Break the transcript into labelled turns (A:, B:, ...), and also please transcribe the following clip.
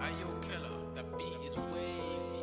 A: Are you killer? The beat is way.